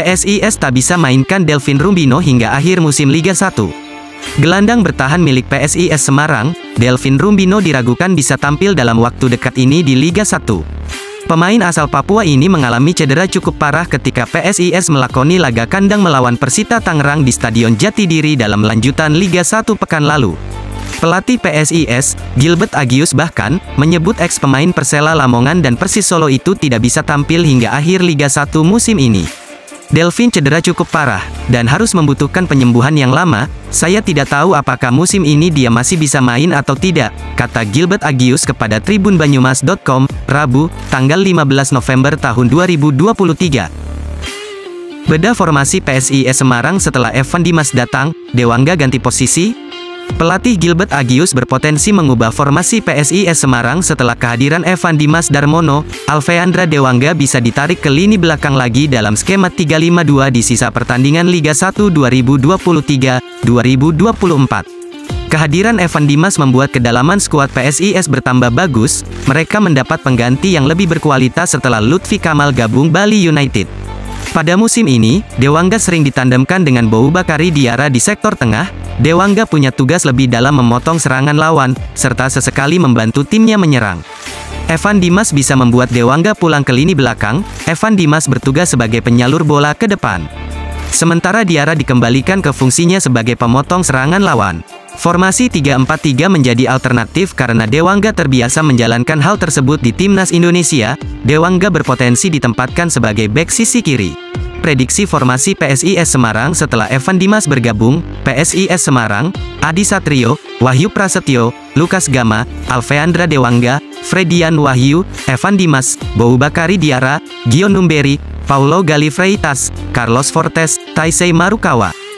PSIS tak bisa mainkan Delvin Rumbino hingga akhir musim Liga 1. Gelandang bertahan milik PSIS Semarang, Delvin Rumbino diragukan bisa tampil dalam waktu dekat ini di Liga 1. Pemain asal Papua ini mengalami cedera cukup parah ketika PSIS melakoni laga kandang melawan Persita Tangerang di Stadion Jatidiri dalam lanjutan Liga 1 pekan lalu. Pelatih PSIS, Gilbert Agius bahkan, menyebut eks pemain Persela Lamongan dan Persis Solo itu tidak bisa tampil hingga akhir Liga 1 musim ini. Delvin cedera cukup parah, dan harus membutuhkan penyembuhan yang lama, saya tidak tahu apakah musim ini dia masih bisa main atau tidak, kata Gilbert Agius kepada tribunbanyumas.com, Rabu, tanggal 15 November tahun 2023. Beda formasi PSIS Semarang setelah Evan Dimas datang, Dewangga ganti posisi, Pelatih Gilbert Agius berpotensi mengubah formasi PSIS Semarang setelah kehadiran Evan Dimas Darmono, Alfeandra Dewangga bisa ditarik ke lini belakang lagi dalam skema 352 di sisa pertandingan Liga 1 2023-2024. Kehadiran Evan Dimas membuat kedalaman skuad PSIS bertambah bagus, mereka mendapat pengganti yang lebih berkualitas setelah Lutfi Kamal gabung Bali United. Pada musim ini, Dewangga sering ditandemkan dengan Bou Bakari Diara di sektor tengah, Dewangga punya tugas lebih dalam memotong serangan lawan, serta sesekali membantu timnya menyerang. Evan Dimas bisa membuat Dewangga pulang ke lini belakang, Evan Dimas bertugas sebagai penyalur bola ke depan. Sementara Diara dikembalikan ke fungsinya sebagai pemotong serangan lawan. Formasi 3-4-3 menjadi alternatif karena Dewangga terbiasa menjalankan hal tersebut di timnas Indonesia, Dewangga berpotensi ditempatkan sebagai bek sisi kiri. Prediksi formasi PSIS Semarang setelah Evan Dimas bergabung, PSIS Semarang, Adi Satrio, Wahyu Prasetyo, Lukas Gama, Alfeandra Dewangga, Fredian Wahyu, Evan Dimas, Bou Bakari Diara, Gion Numberi, Paulo Gali Freitas, Carlos Fortes, Taisei Marukawa.